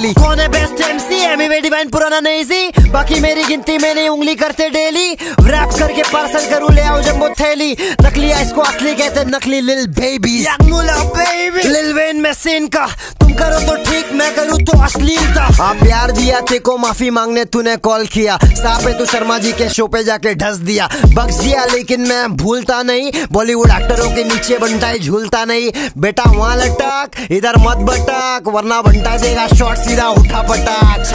कौन है best MC Amy way divine पुराना नहीं सी बाकी मेरी गिनती में नहीं उंगली करते डेली रैप करके पार्सल करूँ ले आओ जम्बो थैली। नकली इसको असली कहते नकली lil baby baby lil wayne में सीन का। तुम करो तो ठीक अश्लील था। तो आप प्यार दिया ते को माफ़ी मांगने तूने कॉल किया। सापे तू शर्मा जी के शो पे जाके ढस दिया। बख्श दिया लेकिन मैं भूलता नहीं। बॉलीवुड एक्टरों के नीचे बनता है झूलता नहीं। बेटा, वहाँ लटक, इधर मत बटक, वरना बनता देगा शॉर्ट सीधा उठा पटाक।